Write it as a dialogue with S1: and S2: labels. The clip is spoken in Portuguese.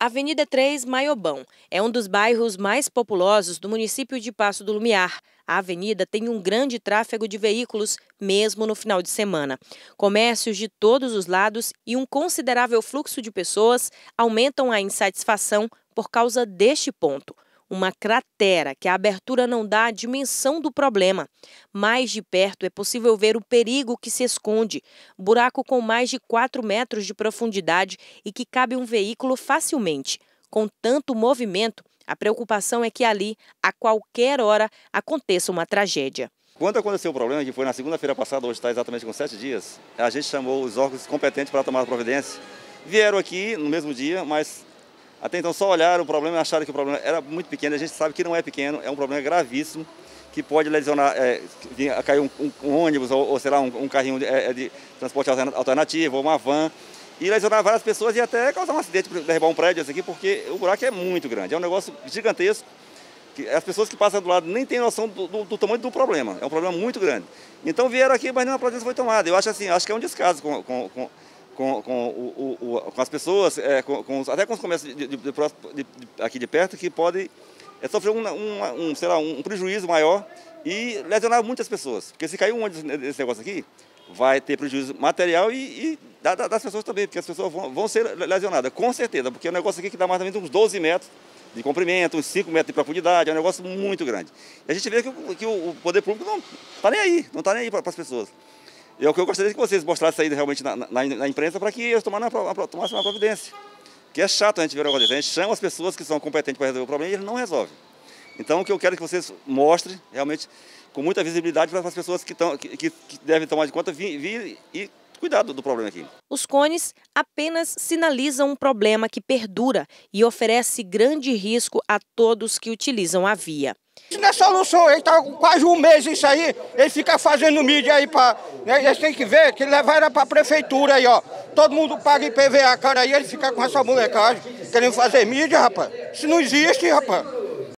S1: Avenida 3 Maiobão é um dos bairros mais populosos do município de Passo do Lumiar. A avenida tem um grande tráfego de veículos, mesmo no final de semana. Comércios de todos os lados e um considerável fluxo de pessoas aumentam a insatisfação por causa deste ponto uma cratera que a abertura não dá a dimensão do problema. Mais de perto é possível ver o perigo que se esconde. Buraco com mais de 4 metros de profundidade e que cabe um veículo facilmente. Com tanto movimento, a preocupação é que ali, a qualquer hora, aconteça uma tragédia.
S2: Quando aconteceu o problema, que foi na segunda-feira passada, hoje está exatamente com sete dias, a gente chamou os órgãos competentes para tomar providência. Vieram aqui no mesmo dia, mas até então só olharam o problema e acharam que o problema era muito pequeno. A gente sabe que não é pequeno, é um problema gravíssimo que pode lesionar, é, cair um, um, um, ônibus ou, ou sei lá, um, um carrinho de, é, de, transporte alternativo ou uma van e lesionar várias pessoas e até causar um acidente, derrubar um prédio aqui, porque o buraco é muito grande, é um negócio gigantesco. Que as pessoas que passam do lado nem têm noção do, do, do tamanho do problema, é um problema muito grande. Então vieram aqui, mas nenhuma providência foi tomada. Eu acho assim, acho que é um descaso com, com, com com, com, o, o, com as pessoas, é, com, com, até com os comércios de, de, de, aqui de perto, que podem é, sofrer um, um, um, sei lá, um prejuízo maior e lesionar muitas pessoas. Porque se cair um ônibus nesse negócio aqui, vai ter prejuízo material e, e da, das pessoas também, porque as pessoas vão, vão ser lesionadas, com certeza, porque é um negócio aqui que dá mais ou menos uns 12 metros de comprimento, uns 5 metros de profundidade, é um negócio muito grande. E a gente vê que, que o, poder público não está nem aí, não está nem aí para as pessoas. E é o que eu gostaria que vocês mostrassem aí realmente na, na, na imprensa para que eles tomassem uma, uma providência. Que é chato a gente ver o negócio A gente chama as pessoas que são competentes para resolver o problema e eles não resolvem. Então, o que eu quero que vocês mostrem realmente com muita visibilidade para as pessoas que, tão, que, que devem tomar de conta vir, vir e cuidado do problema aqui.
S1: Os cones apenas sinalizam um problema que perdura e oferece grande risco a todos que utilizam a via.
S3: Isso não é solução, ele está quase um mês isso aí, ele fica fazendo mídia aí para. Né, eles têm que ver que levaram para a prefeitura aí, ó. Todo mundo paga IPVA, cara, aí ele fica com essa molecagem, querendo fazer mídia, rapaz. Isso não existe, rapaz.